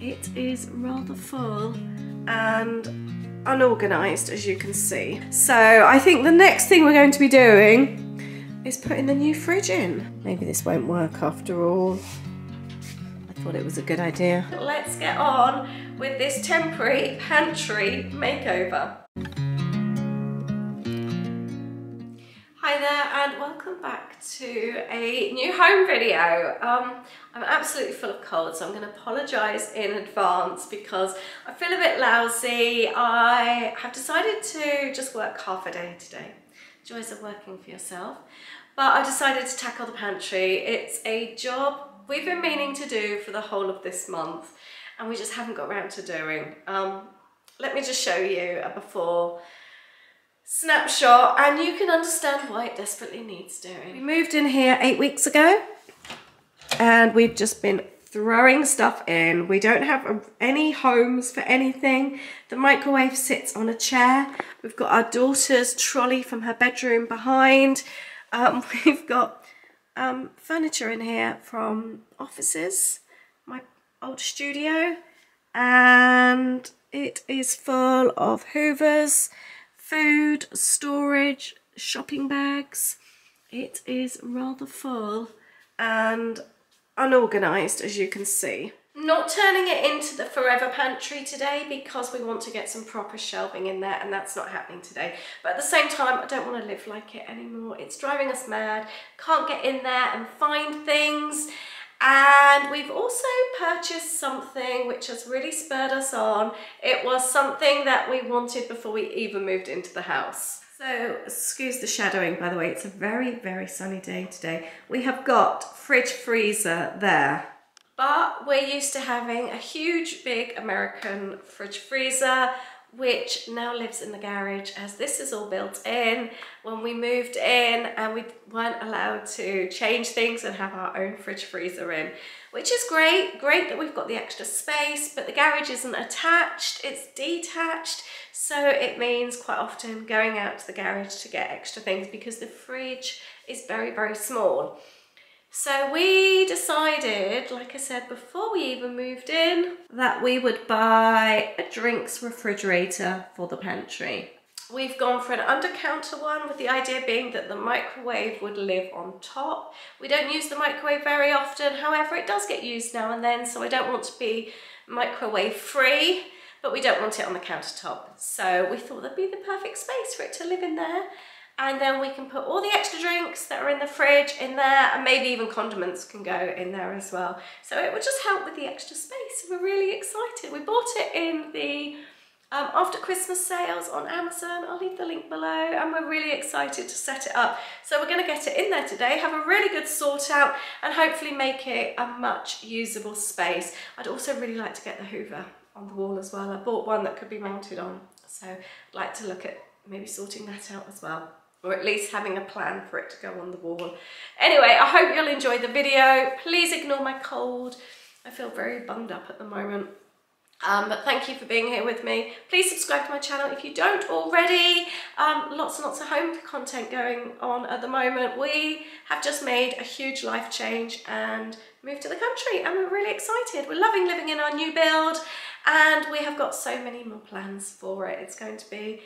it is rather full and unorganised as you can see. So I think the next thing we're going to be doing is putting the new fridge in. Maybe this won't work after all. I thought it was a good idea. Let's get on with this temporary pantry makeover. Hi there and welcome back to a new home video. Um, I'm absolutely full of cold so I'm going to apologise in advance because I feel a bit lousy. I have decided to just work half a day today. Joys of working for yourself. But I decided to tackle the pantry. It's a job we've been meaning to do for the whole of this month and we just haven't got around to doing. Um, let me just show you a before snapshot and you can understand why it desperately needs doing. We moved in here eight weeks ago and we've just been throwing stuff in. We don't have any homes for anything. The microwave sits on a chair. We've got our daughter's trolley from her bedroom behind. Um, we've got um, furniture in here from offices, my old studio, and it is full of hoovers, food, storage, shopping bags. It is rather full and unorganised as you can see. Not turning it into the forever pantry today because we want to get some proper shelving in there and that's not happening today. But at the same time, I don't want to live like it anymore. It's driving us mad. Can't get in there and find things. And we've also purchased something which has really spurred us on. It was something that we wanted before we even moved into the house. So, excuse the shadowing by the way, it's a very, very sunny day today. We have got fridge freezer there. But we're used to having a huge, big American fridge freezer which now lives in the garage as this is all built in. When we moved in and we weren't allowed to change things and have our own fridge freezer in which is great great that we've got the extra space but the garage isn't attached it's detached. So it means quite often going out to the garage to get extra things because the fridge is very very small so we decided, like I said before we even moved in, that we would buy a drinks refrigerator for the pantry. We've gone for an under-counter one with the idea being that the microwave would live on top. We don't use the microwave very often, however it does get used now and then so I don't want to be microwave free but we don't want it on the countertop. So we thought that'd be the perfect space for it to live in there and then we can put all the extra drinks that are in the fridge in there and maybe even condiments can go in there as well. So it would just help with the extra space. We're really excited. We bought it in the um, after Christmas sales on Amazon. I'll leave the link below and we're really excited to set it up. So we're going to get it in there today, have a really good sort out and hopefully make it a much usable space. I'd also really like to get the Hoover on the wall as well. I bought one that could be mounted on. So I'd like to look at maybe sorting that out as well or at least having a plan for it to go on the wall. Anyway, I hope you'll enjoy the video. Please ignore my cold. I feel very bummed up at the moment. Um, but thank you for being here with me. Please subscribe to my channel if you don't already. Um, lots and lots of home content going on at the moment. We have just made a huge life change and moved to the country and we're really excited. We're loving living in our new build and we have got so many more plans for it. It's going to be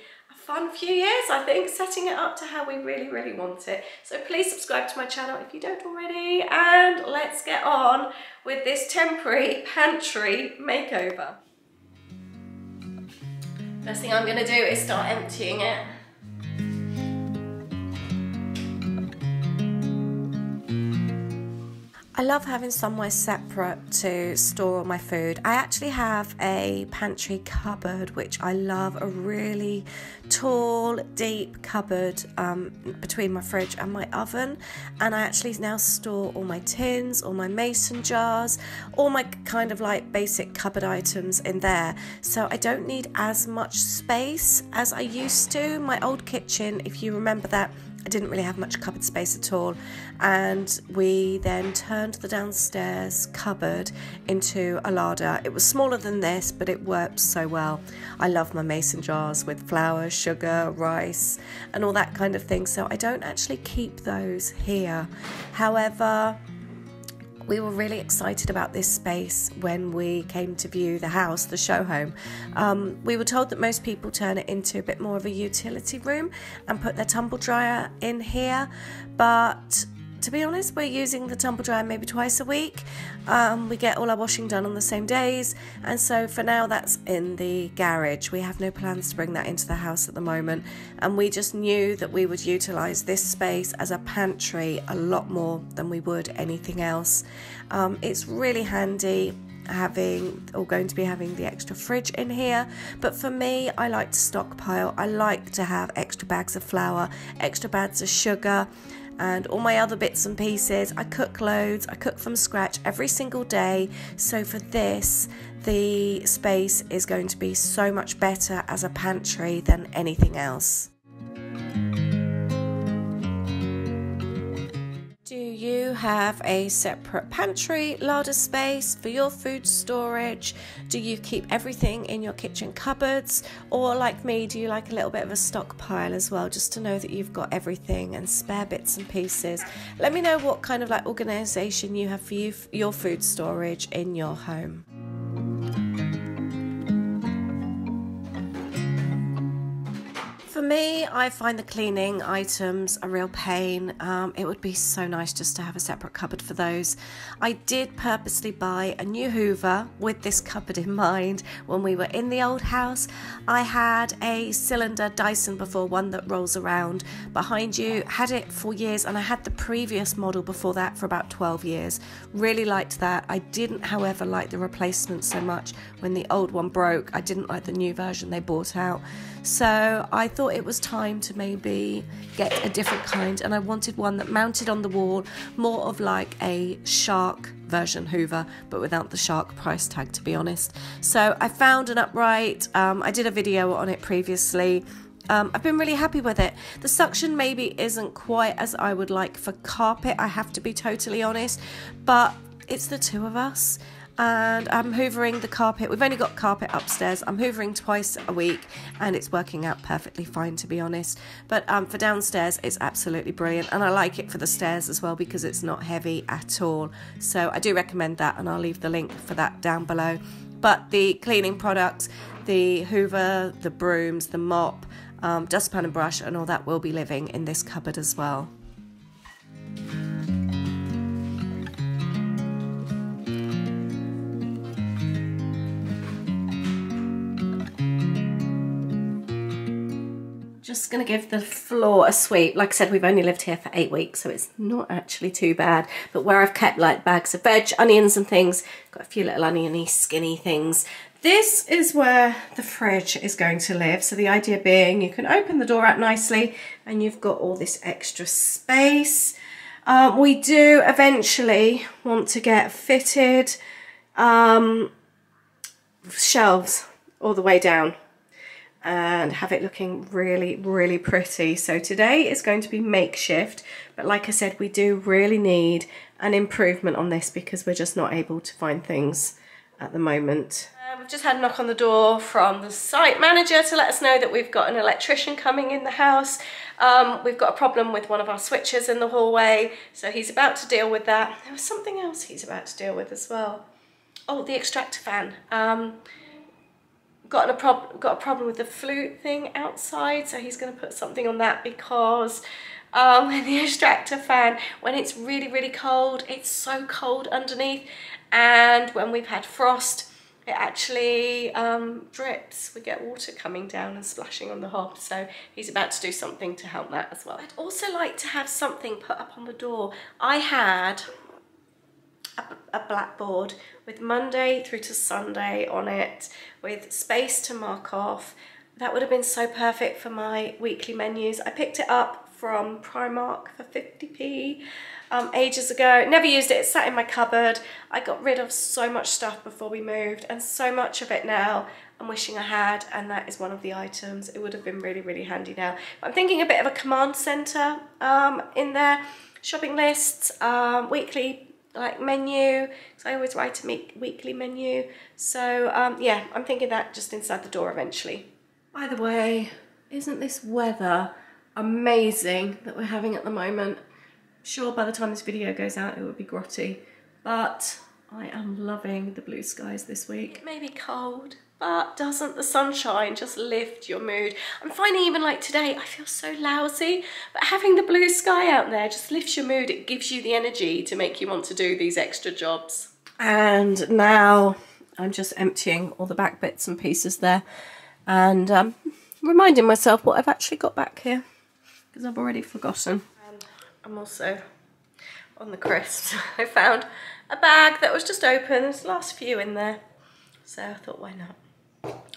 fun few years, I think, setting it up to how we really, really want it. So please subscribe to my channel if you don't already, and let's get on with this temporary pantry makeover. First thing I'm gonna do is start emptying it. I love having somewhere separate to store my food. I actually have a pantry cupboard, which I love, a really tall, deep cupboard um, between my fridge and my oven. And I actually now store all my tins, all my mason jars, all my kind of like basic cupboard items in there. So I don't need as much space as I used to. My old kitchen, if you remember that, I didn't really have much cupboard space at all. And we then turned the downstairs cupboard into a larder. It was smaller than this, but it worked so well. I love my mason jars with flour, sugar, rice, and all that kind of thing. So I don't actually keep those here. However, we were really excited about this space when we came to view the house, the show home. Um, we were told that most people turn it into a bit more of a utility room and put their tumble dryer in here, but to be honest, we're using the tumble dryer maybe twice a week. Um, we get all our washing done on the same days, and so for now, that's in the garage. We have no plans to bring that into the house at the moment, and we just knew that we would utilize this space as a pantry a lot more than we would anything else. Um, it's really handy having or going to be having the extra fridge in here but for me I like to stockpile I like to have extra bags of flour extra bags of sugar and all my other bits and pieces. I cook loads, I cook from scratch every single day. So for this, the space is going to be so much better as a pantry than anything else. Have a separate pantry, larder space for your food storage? Do you keep everything in your kitchen cupboards? Or, like me, do you like a little bit of a stockpile as well, just to know that you've got everything and spare bits and pieces? Let me know what kind of like organization you have for you, your food storage in your home. For me, I find the cleaning items a real pain. Um, it would be so nice just to have a separate cupboard for those. I did purposely buy a new Hoover with this cupboard in mind when we were in the old house. I had a cylinder Dyson before, one that rolls around behind you, had it for years, and I had the previous model before that for about 12 years. Really liked that. I didn't, however, like the replacement so much when the old one broke. I didn't like the new version they bought out. So I thought it was time to maybe get a different kind, and I wanted one that mounted on the wall, more of like a shark version Hoover, but without the shark price tag, to be honest. So I found an upright, um, I did a video on it previously. Um, I've been really happy with it. The suction maybe isn't quite as I would like for carpet, I have to be totally honest, but it's the two of us and I'm hoovering the carpet. We've only got carpet upstairs. I'm hoovering twice a week and it's working out perfectly fine to be honest. But um, for downstairs, it's absolutely brilliant and I like it for the stairs as well because it's not heavy at all. So I do recommend that and I'll leave the link for that down below. But the cleaning products, the hoover, the brooms, the mop, um, dustpan and brush and all that will be living in this cupboard as well. Just going to give the floor a sweep. Like I said, we've only lived here for eight weeks, so it's not actually too bad. But where I've kept like bags of veg, onions and things, got a few little oniony, skinny things. This is where the fridge is going to live. So the idea being you can open the door out nicely and you've got all this extra space. Um, we do eventually want to get fitted um, shelves all the way down and have it looking really, really pretty. So today is going to be makeshift, but like I said, we do really need an improvement on this because we're just not able to find things at the moment. Uh, we've just had a knock on the door from the site manager to let us know that we've got an electrician coming in the house. Um, we've got a problem with one of our switches in the hallway, so he's about to deal with that. There was something else he's about to deal with as well. Oh, the extractor fan. Um, got a prob got a problem with the flute thing outside, so he's going to put something on that because um, the extractor fan, when it's really, really cold, it's so cold underneath. And when we've had frost, it actually um, drips. We get water coming down and splashing on the hob. So he's about to do something to help that as well. I'd also like to have something put up on the door. I had a, blackboard with Monday through to Sunday on it with space to mark off. That would have been so perfect for my weekly menus. I picked it up from Primark for 50p um, ages ago. Never used it, it sat in my cupboard. I got rid of so much stuff before we moved and so much of it now I'm wishing I had and that is one of the items. It would have been really, really handy now. But I'm thinking a bit of a command center um, in there. Shopping lists, um, weekly like menu because I always write a weekly menu. So um, yeah I'm thinking that just inside the door eventually. By the way isn't this weather amazing that we're having at the moment? Sure by the time this video goes out it will be grotty but am loving the blue skies this week. It may be cold, but doesn't the sunshine just lift your mood? I'm finding even like today, I feel so lousy, but having the blue sky out there just lifts your mood. It gives you the energy to make you want to do these extra jobs. And now I'm just emptying all the back bits and pieces there and um, reminding myself what I've actually got back here because I've already forgotten. And I'm also on the crisps. I found a bag that was just open. There's the last few in there. So I thought, why not?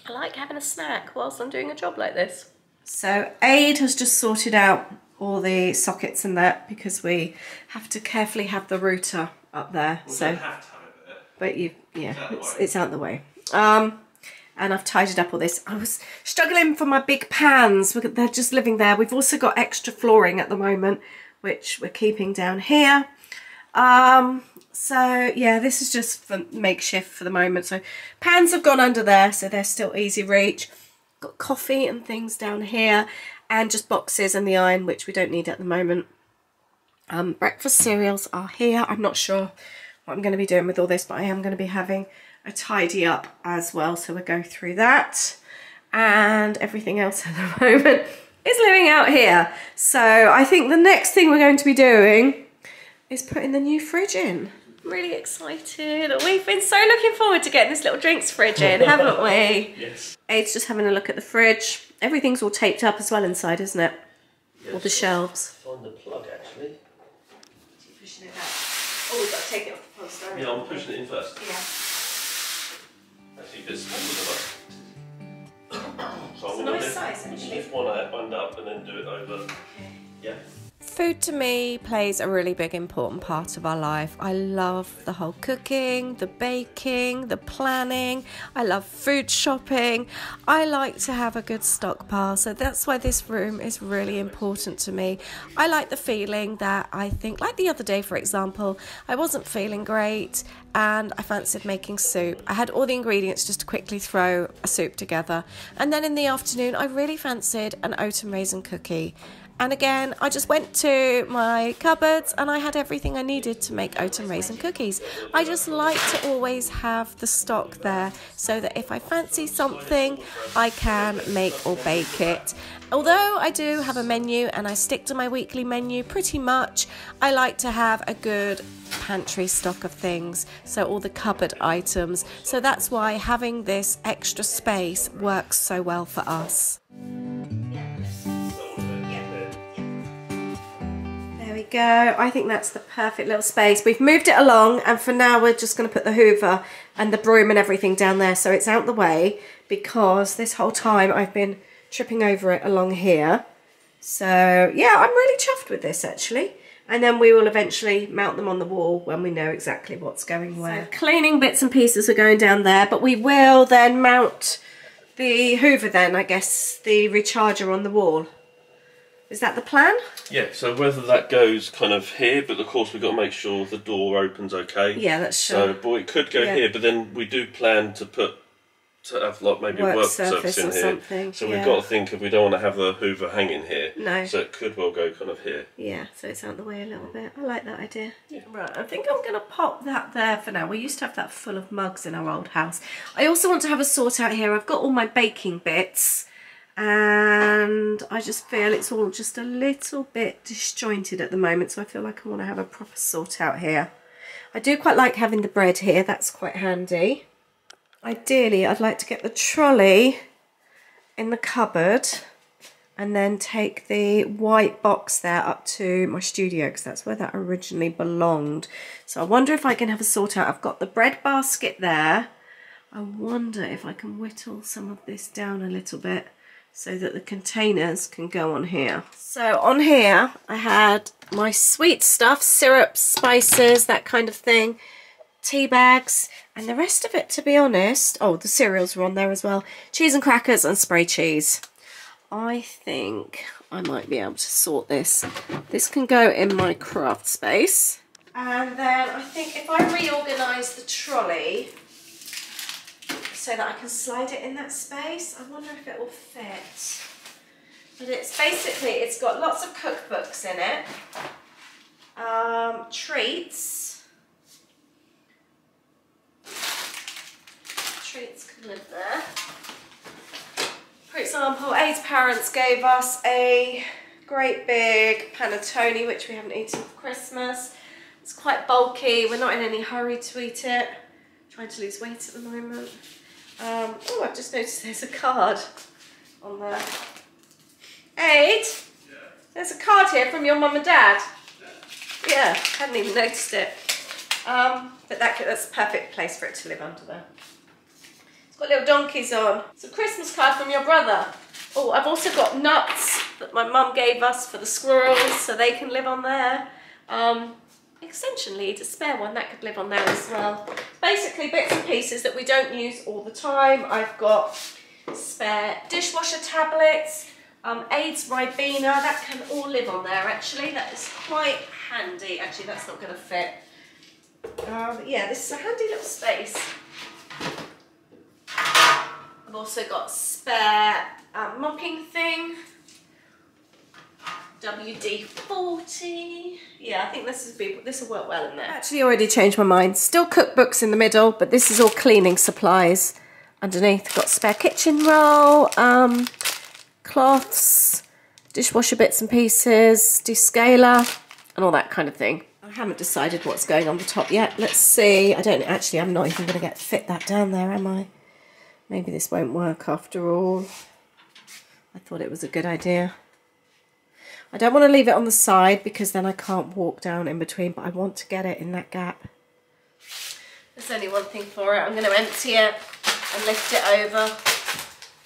I like having a snack whilst I'm doing a job like this. So Ade has just sorted out all the sockets and that because we have to carefully have the router up there. We so, have to have there. but you, yeah, It's out the it's, way. it's out the way. Um, and I've tidied up all this. I was struggling for my big pans. They're just living there. We've also got extra flooring at the moment, which we're keeping down here. Um, so yeah, this is just for makeshift for the moment. So pans have gone under there, so they're still easy reach. Got coffee and things down here, and just boxes and the iron, which we don't need at the moment. Um, breakfast cereals are here. I'm not sure what I'm going to be doing with all this, but I am going to be having a tidy up as well. So we'll go through that and everything else at the moment is living out here. So I think the next thing we're going to be doing is putting the new fridge in. I'm really excited. We've been so looking forward to getting this little drinks fridge in, haven't we? Yes. Ade's just having a look at the fridge. Everything's all taped up as well inside, isn't it? All the shelves. Find the plug actually. Keep Pushing it out. Oh, we've got to take it off the poster. Yeah, I'm pushing it in first. Yeah. Actually, this one So It's a I'm gonna nice lift, size, actually. lift one out, one up, and then do it over. Okay. Yeah. Food to me plays a really big important part of our life. I love the whole cooking, the baking, the planning. I love food shopping. I like to have a good stockpile, so that's why this room is really important to me. I like the feeling that I think, like the other day, for example, I wasn't feeling great and I fancied making soup. I had all the ingredients just to quickly throw a soup together. And then in the afternoon, I really fancied an oat and raisin cookie. And again, I just went to my cupboards and I had everything I needed to make oat and raisin cookies. I just like to always have the stock there so that if I fancy something, I can make or bake it. Although I do have a menu and I stick to my weekly menu pretty much, I like to have a good pantry stock of things, so all the cupboard items. So that's why having this extra space works so well for us. Go. I think that's the perfect little space. We've moved it along and for now we're just going to put the hoover and the broom and everything down there so it's out the way because this whole time I've been tripping over it along here. So yeah, I'm really chuffed with this actually. And then we will eventually mount them on the wall when we know exactly what's going where. cleaning bits and pieces are going down there, but we will then mount the hoover then, I guess, the recharger on the wall. Is that the plan? Yeah. So whether that goes kind of here, but of course we've got to make sure the door opens okay. Yeah, that's sure. So, sure. boy, it could go Yeah. here, but then we do plan to put to have like maybe Work a work surface surface in or here. something, So yeah. we've got to think if we don't want to have the Hoover hanging here. No. So it could well go kind of here. Yeah, so it's out the way a little bit. I like that idea. Right, I think I'm going to pop that there for now. We used to have that full of mugs in our old house. I also want to have a sort out here. I've got all my baking bits and I just feel it's all just a little bit disjointed at the moment. So I feel like I want to have a proper sort out here. I do quite like having the bread here. That's quite handy. Ideally, I'd like to get the trolley in the cupboard and then take the white box there up to my studio because that's where that originally belonged. So I wonder if I can have a sort out. I've got the bread basket there. I wonder if I can whittle some of this down a little bit so that the containers can go on here. So on here I had my sweet stuff, syrups, spices, that kind of thing, tea bags, and the rest of it, to be honest, oh, the cereals were on there as well, cheese and crackers and spray cheese. I think I might be able to sort this. This can go in my craft space. And then I think if I reorganise the trolley so that I can slide it in that space. I wonder if it will fit. But it's basically, it's got lots of cookbooks in it, um, treats. Treats could live there. For example, A's parents gave us a great big panettone, which we haven't eaten for Christmas. It's quite bulky. We're not in any hurry to eat it. I'm trying to lose weight at the moment. Um, oh, I've just noticed there's a card on there. Ade, Yeah. there's a card here from your mum and dad. Yeah, hadn't even noticed it. Um, but that, that's a perfect place for it to live under there. It's got little donkeys on. It's a Christmas card from your brother. Oh, I've also got nuts that my mum gave us for the squirrels so they can live on there. Um, essentially, a spare one that could live on there as well. Basically, bits and pieces that we don't use all the time. I've got spare dishwasher tablets, um, Ade's Ribena, that can all live on there actually. That is quite handy. Actually, that's not going to fit. Um, yeah, this is a handy little space. I've also got spare uh, mopping thing. WD-40. Yeah, I think this is be this will work well in there. Actually, already changed my mind. Still cookbooks in the middle, but this is all cleaning supplies. Underneath, got spare kitchen roll, um, cloths, dishwasher bits and pieces, descaler, and all that kind of thing. I haven't decided what's going on the top yet. Let's see. I don't actually. I'm not even going to get fit that down there, am I? Maybe this won't work after all. I thought it was a good idea. I don't want to leave it on the side because then I can't walk down in between, but I want to get it in that gap. There's only one thing for it. I'm going to empty it and lift it over.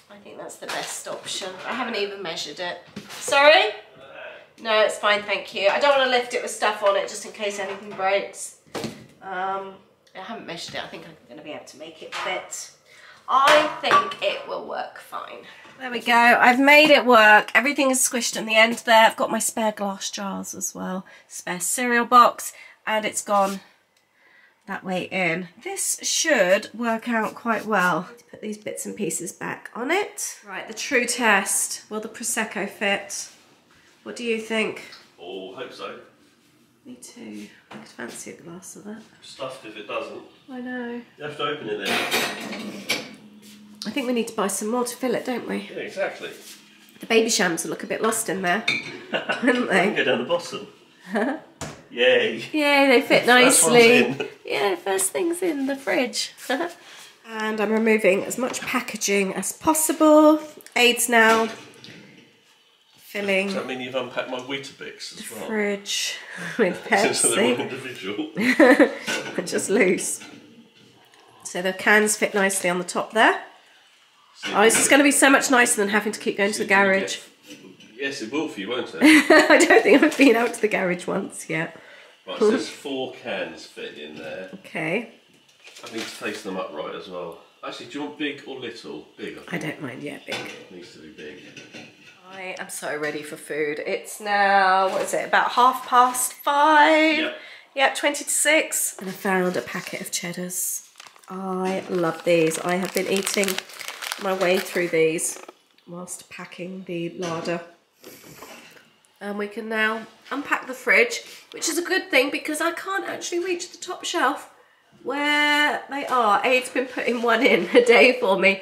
I think that's the best option. I haven't even measured it. Sorry? No, it's fine, thank you. I don't want to lift it with stuff on it just in case anything breaks. Um, I haven't measured it. I think I'm going to be able to make it fit. I think it will work fine. There we go. I've made it work. Everything is squished on the end there. I've got my spare glass jars as well. Spare cereal box. And it's gone that way in. This should work out quite well. Put these bits and pieces back on it. Right, the true test. Will the Prosecco fit? What do you think? Oh, hope so. Me too. I could fancy a glass of that. Stuffed if it doesn't. I know. You have to open it then. I think we need to buy some more to fill it, don't we? Yeah, exactly. The Babychams will look a bit lost in there, wouldn't they? Go down the bottom. Yay. Yeah, they fit nicely. in. Yeah, first thing's in the fridge. and I'm removing as much packaging as possible. Ade's now filling Does that mean you've unpacked my Weetabix as well? fridge with Since they're all individual. just loose. So the cans fit nicely on the top there. Oh, this is going to be so much nicer than having to keep going to the garage. Yes, it will for you, won't it? I don't think I've been out to the garage once yet. right, so there's four cans fit in there. Okay, I need to face them upright as well. Actually, do you want big or little? Big, I I don't mind. Yeah, big. It needs to be big. I am so ready for food. It's now, what is it, about half past five? Yep. Yeah, 20 to 6. And I found a packet of cheddars. I love these. I have been eating my way through these whilst packing the larder. And we can now unpack the fridge, which is a good thing because I can't actually reach the top shelf where they are. Ade's been putting one in a day for me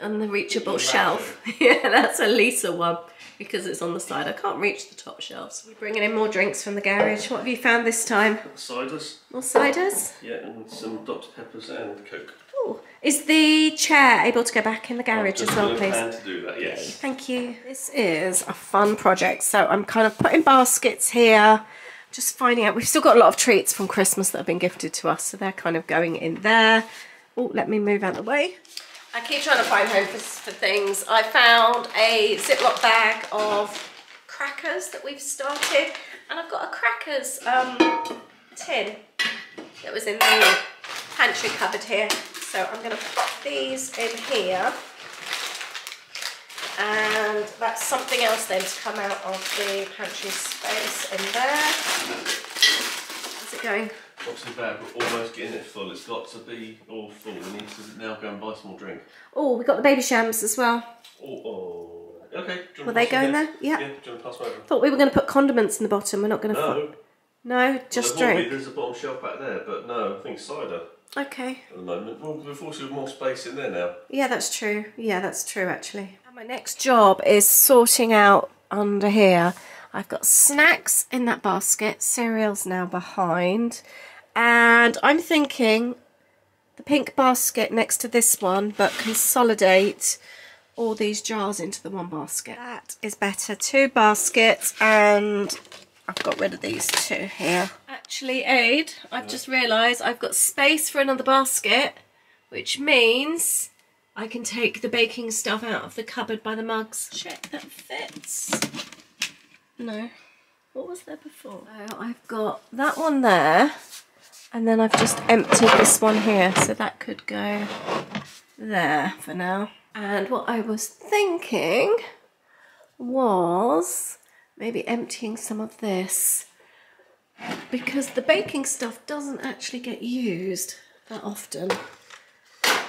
on the reachable shelf. yeah, that's a Lisa one because it's on the side. I can't reach the top shelf. So we're bringing in more drinks from the garage. What have you found this time? Ciders. More ciders? Yeah, and some Dr. Peppers and Coke. Ooh. Is the chair able to go back in the garage as well, got a please? plan to do that, yes. Thank you. This is a fun project. So I'm kind of putting baskets here, just finding out. We've still got a lot of treats from Christmas that have been gifted to us, so they're kind of going in there. Oh, let me move out of the way. I keep trying to find home for, for things. I found a Ziploc bag of crackers that we've started, and I've got a crackers um, tin that was in the pantry cupboard here. So I'm going to pop these in here. And that's something else then to come out of the pantry space in there. How's it going? Not too bad, we're almost getting it full. It's got to be all full. We need to now go and buy some more drink. Oh, we got the Babychams as well. Oh, oh. Okay. do you wanna Were they going there? there? Yeah. Yeah, do you want to pass over? Thought we were going to put condiments in the bottom. We're not going to. No. No, just Well, drink. There's a bottom shelf back there, but no, I think cider. Okay. at the moment. Well, we've also more space in there now. Yeah, that's true. Yeah, that's true actually. And my next job is sorting out under here. I've got snacks in that basket, cereals now behind, and I'm thinking the pink basket next to this one, but consolidate all these jars into the one basket. That is better. Two baskets and I've got rid of these two here. Actually, Ade, I've just realised I've got space for another basket, which means I can take the baking stuff out of the cupboard by the mugs. Check that fits. No. What was there before? Oh, I've got that one there, and then I've just emptied this one here, so that could go there for now. And what I was thinking was maybe emptying some of this because the baking stuff doesn't actually get used that often. Got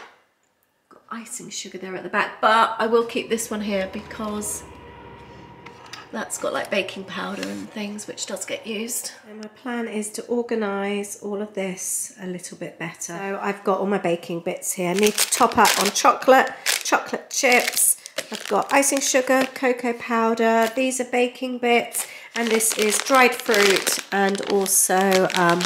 icing sugar there at the back, but I will keep this one here because that's got like baking powder and things which does get used. And my plan is to organise all of this a little bit better. So I've got all my baking bits here. I need to top up on chocolate, chocolate chips. I've got icing sugar, cocoa powder. These are baking bits. And this is dried fruit and also um,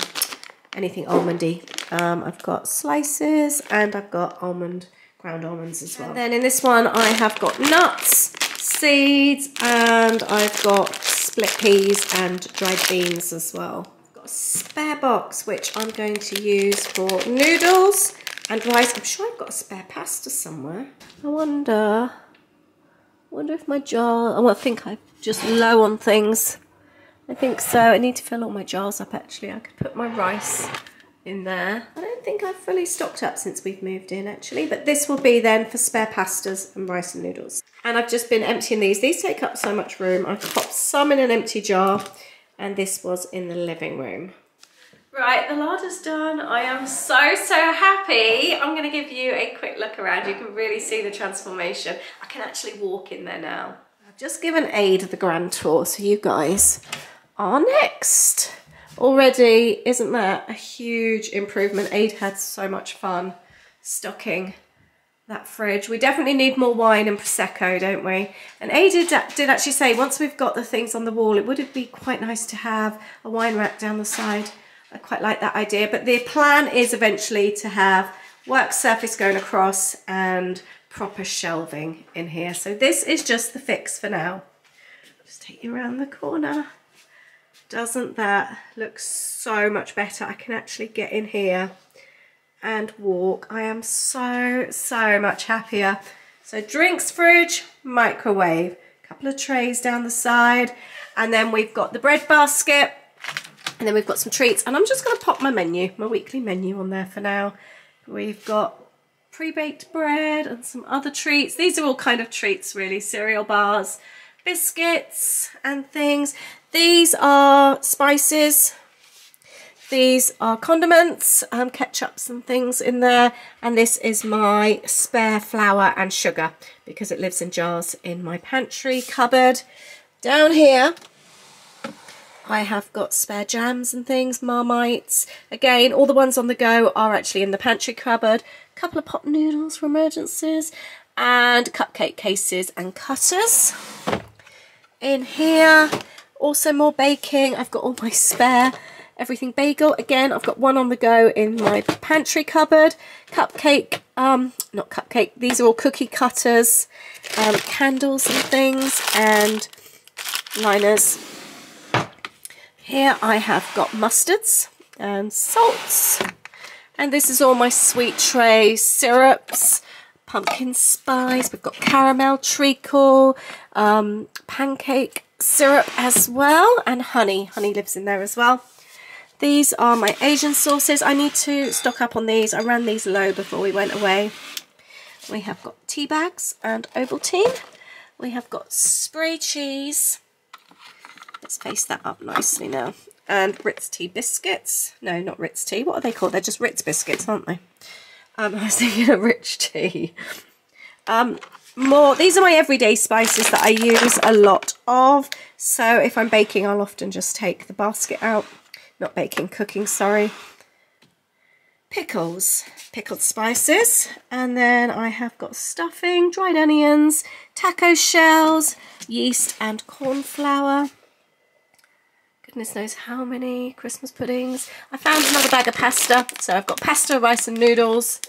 anything almondy. Um, I've got slices and I've got almond, ground almonds as well. And then in this one I have got nuts, seeds and I've got split peas and dried beans as well. I've got a spare box which I'm going to use for noodles and rice. I'm sure I've got a spare pasta somewhere. I wonder, wonder if my jar, oh, I think I'm just low on things. I think so. I need to fill all my jars up actually. I could put my rice in there. I don't think I've fully stocked up since we've moved in actually, but this will be then for spare pastas and rice and noodles. And I've just been emptying these. These take up so much room. I've popped some in an empty jar and this was in the living room. Right, the larder's done. I am so, so happy. I'm gonna give you a quick look around. You can really see the transformation. I can actually walk in there now. I've just given Ade the grand tour, so you guys are next. Already, isn't that a huge improvement? Ade had so much fun stocking that fridge. We definitely need more wine and Prosecco, don't we? And Ade did, did actually say once we've got the things on the wall, it would be quite nice to have a wine rack down the side. I quite like that idea. But the plan is eventually to have work surface going across and proper shelving in here. So this is just the fix for now. Just take you around the corner. Doesn't that look so much better? I can actually get in here and walk. I am so, so much happier. So drinks fridge, microwave, couple of trays down the side, and then we've got the bread basket, and then we've got some treats, and I'm just gonna pop my menu, my weekly menu on there for now. We've got pre-baked bread and some other treats. These are all kind of treats really, cereal bars, biscuits and things. These are spices. These are condiments, um, ketchups and things in there. And this is my spare flour and sugar because it lives in jars in my pantry cupboard. Down here, I have got spare jams and things, Marmites. Again, all the ones on the go are actually in the pantry cupboard. A couple of pot noodles for emergencies and cupcake cases and cutters. In here, also more baking. I've got all my spare everything bagel. Again, I've got one on the go in my pantry cupboard. Cupcake, um, not cupcake, these are all cookie cutters, um, candles and things, and liners. Here I have got mustards and salts. And this is all my sweet tray syrups, pumpkin spice, we've got caramel treacle, um, pancake syrup as well, and honey. Honey lives in there as well. These are my Asian sauces. I need to stock up on these. I ran these low before we went away. We have got tea bags and Ovaltine. We have got spray cheese. Let's face that up nicely now. And Ritz tea biscuits. No, not Ritz tea. What are they called? They're just Ritz biscuits, aren't they? Um, I was thinking of rich tea. Um, more, these are my everyday spices that I use a lot of. So if I'm baking, I'll often just take the basket out. Not baking, cooking, sorry. pickles, pickled spices, and then I have got stuffing, dried onions, taco shells, yeast and corn flour. Goodness knows how many Christmas puddings. I found another bag of pasta, so I've got pasta, rice and noodles.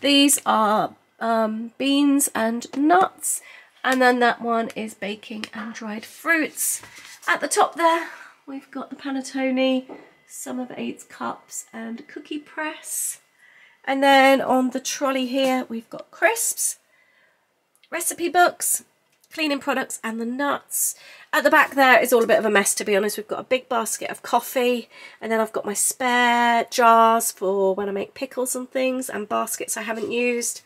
These are um, beans and nuts, and then that one is baking and dried fruits. At the top there, we've got the panettone, some of Ade's cups and cookie press. And then on the trolley here, we've got crisps, recipe books, cleaning products and the nuts. At the back there is all a bit of a mess to be honest. We've got a big basket of coffee and then I've got my spare jars for when I make pickles and things and baskets I haven't used.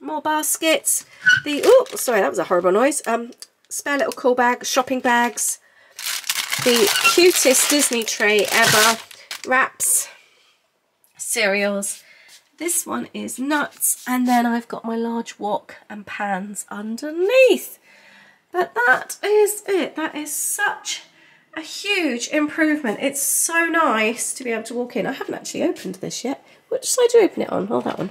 More baskets. The, oh sorry that was a horrible noise. Um, Spare little cool bag, shopping bags, the cutest Disney tray ever. Wraps, cereals. This one is nuts. And then I've got my large wok and pans underneath. But that is it. That is such a huge improvement. It's so nice to be able to walk in. I haven't actually opened this yet. Which side do you open it on? Oh, that one.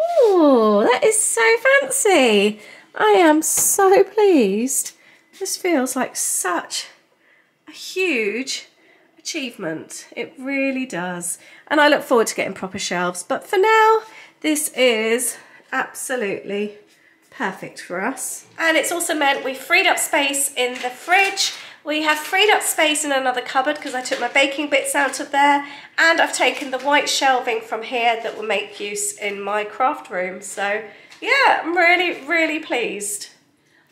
Oh, that is so fancy. I am so pleased. This feels like such a huge achievement. It really does. And I look forward to getting proper shelves. But for now, this is absolutely perfect for us. And it's also meant we freed up space in the fridge. We have freed up space in another cupboard because I took my baking bits out of there. And I've taken the white shelving from here that will make use in my craft room. So yeah, I'm really, really pleased.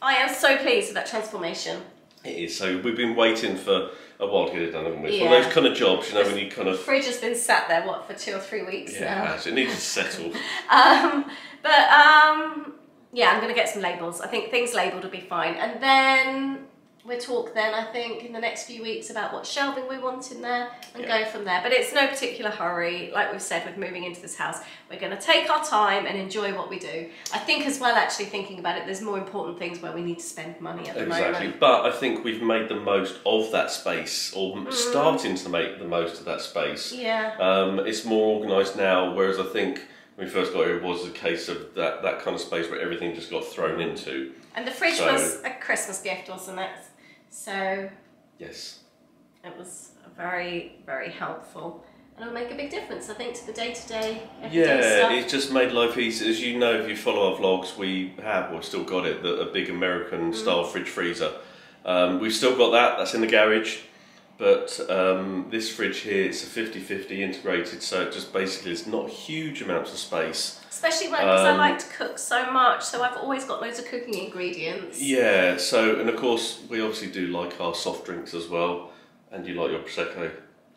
I am so pleased with that transformation. It is. So we've been waiting for a while to get it done, haven't we? It's Yeah. one of those kind of jobs, you know, when you kind The of. fridge has been sat there, what, for two or three weeks Yeah, it now? has. It needs to settle. Um, but um, yeah, I'm going to get some labels. I think things labelled will be fine. And then we'll talk then, I think, in the next few weeks about what shelving we want in there and Yeah. go from there. But it's no particular hurry. Like we've said, with moving into this house, we're going to take our time and enjoy what we do. I think as well, actually thinking about it, there's more important things where we need to spend money at the Exactly. moment. Exactly, but I think we've made the most of that space, or Mm. starting to make the most of that space. Yeah. Um, it's more organised now, whereas I think when we first got here, it was a case of that, that kind of space where everything just got thrown into. And the fridge So- was a Christmas gift, wasn't it? So Yes. it was very, very helpful. And it'll make a big difference, I think, to the day to day, Yeah, it's just made life easy. As you know, if you follow our vlogs, we have, or still got it, the, a big Mm. American style fridge freezer. Um, we've still got that, that's in the garage. But um, this fridge here, it's a 50-50 integrated, so it just basically it's not huge amounts of space. Especially when, because I Um, like to cook so much, so I've always got loads of cooking ingredients. Yeah, so, and of course, we obviously do like our soft drinks as well. And you like your Prosecco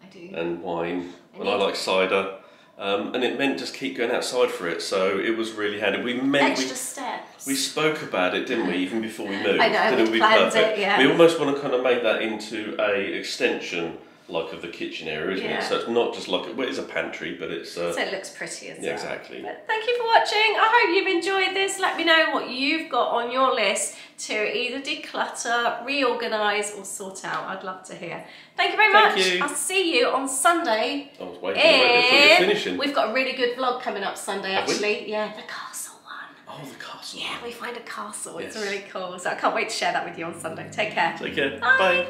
I do. and wine, And and I like cider. Um, and it meant just keep going outside for it, so it was really handy. We meant we Extra steps. We spoke about it, didn't we, even before we moved? I know, that we it would be planned perfect. it, yeah. We almost want to kind of make that into a extension, like of the kitchen area, isn't Yeah. it? So it's not just like well, it's a pantry, but it's uh, so it looks pretty as yeah, well. exactly. But thank you for watching. I hope you've enjoyed this. Let me know what you've got on your list to either declutter, reorganise or sort out. I'd love to hear. Thank you very Thank much. you. I'll see you on Sunday. I was waiting you finishing. We've got a really good vlog coming up Sunday Have we? actually. Yeah, the castle one. Oh, the castle. Yeah, we find a castle. It's really cool. So I can't wait to share that with you on Sunday. Take care. Take care. Bye. Bye.